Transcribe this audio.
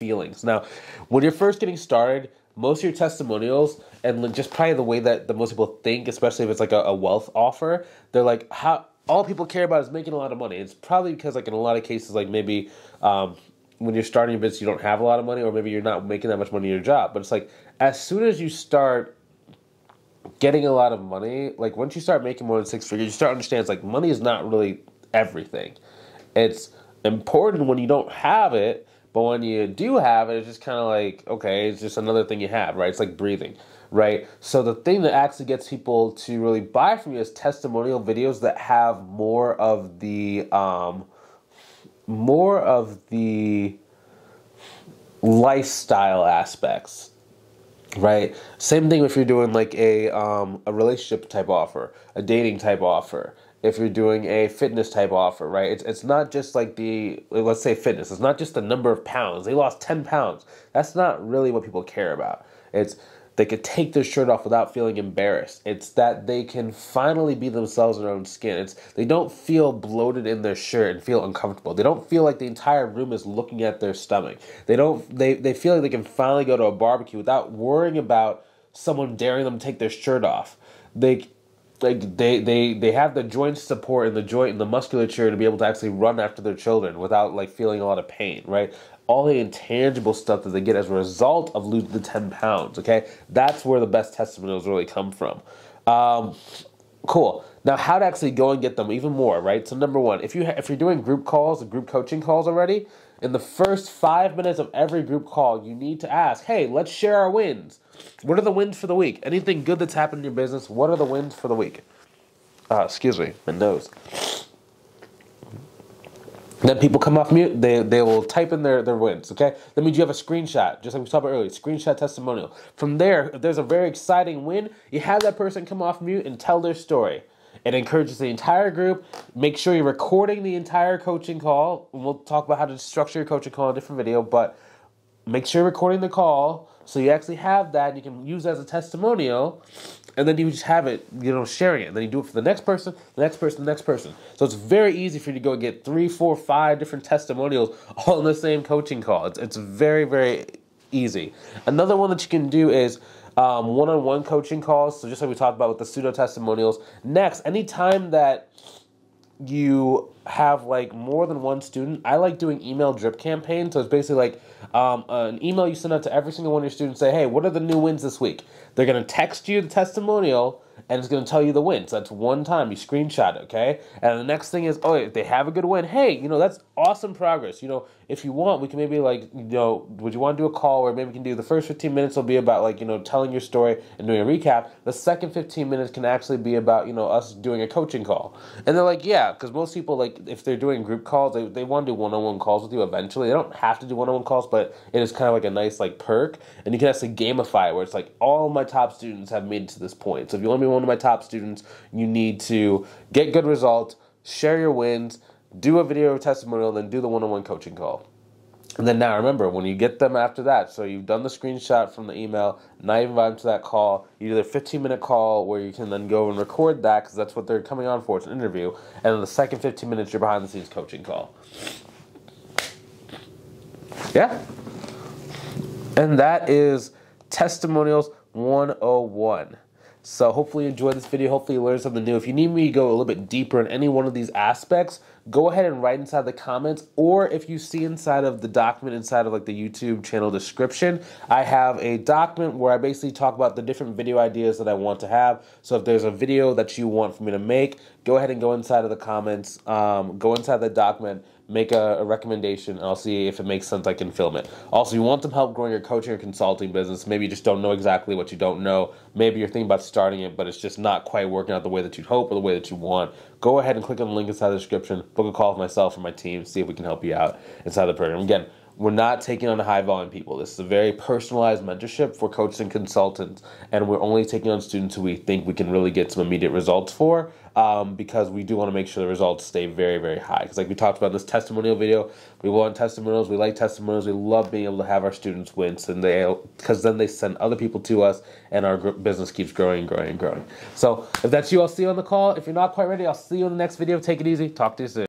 feelings. Now, when you're first getting started, most of your testimonials and just probably the way that the most people think, especially if it's like a, a wealth offer, they're like how all people care about is making a lot of money. It's probably because like in a lot of cases, like maybe um, when you're starting a business, you don't have a lot of money, or maybe you're not making that much money in your job. But it's like as soon as you start getting a lot of money, like once you start making more than six figures, you start understands like money is not really everything. It's important when you don't have it, but when you do have it, it's just kind of like okay, it's just another thing you have, right? It's like breathing right? So the thing that actually gets people to really buy from you is testimonial videos that have more of the um, more of the lifestyle aspects right same thing if you're doing like a um, a relationship type offer a dating type offer if you're doing a fitness type offer right it's, it's not just like the let's say fitness it's not just the number of pounds they lost 10 pounds that's not really what people care about it's they could take their shirt off without feeling embarrassed. It's that they can finally be themselves in their own skin. It's they don't feel bloated in their shirt and feel uncomfortable. They don't feel like the entire room is looking at their stomach. They don't they, they feel like they can finally go to a barbecue without worrying about someone daring them to take their shirt off. They like they, they they have the joint support and the joint and the musculature to be able to actually run after their children without like feeling a lot of pain, right? all the intangible stuff that they get as a result of losing the 10 pounds, okay? That's where the best testimonials really come from. Um, cool. Now, how to actually go and get them even more, right? So, number one, if you ha- if you're doing group calls, and group coaching calls already, in the first five minutes of every group call, you need to ask, "Hey, let's share our wins. What are the wins for the week? Anything good that's happened in your business? What are the wins for the week?" Uh, excuse me, my nose. Then people come off mute, they, they will type in their, their wins, okay? That means you have a screenshot, just like we talked about earlier, screenshot testimonial. From there, if there's a very exciting win, you have that person come off mute and tell their story. It encourages the entire group. Make sure you're recording the entire coaching call. We'll talk about how to structure your coaching call in a different video, but make sure you're recording the call so you actually have that you can use as a testimonial and then you just have it, you know, sharing it. And then you do it for the next person, the next person, the next person. So it's very easy for you to go get three, four, five different testimonials all in the same coaching call. It's, it's very, very easy. Another one that you can do is um, one-on-one coaching calls. So just like we talked about with the pseudo testimonials. Next, anytime that you have like more than one student, I like doing email drip campaigns. So it's basically like um, an email you send out to every single one of your students. Say, hey, what are the new wins this week? They're gonna text you the testimonial and it's going to tell you the wins. That's one time you screenshot it, okay? And the next thing is, oh, if they have a good win, hey, you know that's awesome progress. You know, if you want, we can maybe like, you know, would you want to do a call where maybe we can do the first fifteen minutes will be about like you know telling your story and doing a recap. The second fifteen minutes can actually be about you know us doing a coaching call. And they're like, yeah, because most people like if they're doing group calls, they they want to do one on one calls with you eventually. They don't have to do one on one calls, but it is kind of like a nice like perk, and you can actually gamify it where it's like all my top students have made it to this point. So if you want to be one of my top students, you need to get good results, share your wins, do a video testimonial, then do the one on one coaching call. And then now remember, when you get them after that, so you've done the screenshot from the email, now you invite them to that call. You do the 15 minute call where you can then go and record that because that's what they're coming on for. It's an interview. And then the second 15 minutes, your behind the scenes coaching call. Yeah. And that is Testimonials 101. So hopefully you enjoyed this video. Hopefully you learned something new. If you need me to go a little bit deeper in any one of these aspects, go ahead and write inside the comments. Or if you see inside of the document, inside of like the YouTube channel description, I have a document where I basically talk about the different video ideas that I want to have. So if there's a video that you want for me to make, go ahead and go inside of the comments, um, go inside the document, make a, a, recommendation, and I'll see if it makes sense I can film it. Also, you want some help growing your coaching or consulting business. Maybe you just don't know exactly what you don't know. Maybe you're thinking about starting it, but it's just not quite working out the way that you'd hope or the way that you want. Go ahead and click on the link inside the description, book a call with myself or my team, see if we can help you out inside the program. Again, we're not taking on high volume people. This is a very personalized mentorship for coaches and consultants, and we're only taking on students who we think we can really get some immediate results for um, because we do want to make sure the results stay very, very high. Because, like we talked about in this testimonial video, we want testimonials, we like testimonials, we love being able to have our students win, and they because then they send other people to us, and our business keeps growing and growing and growing. So, if that's you, I'll see you on the call. If you're not quite ready, I'll see you in the next video. Take it easy. Talk to you soon.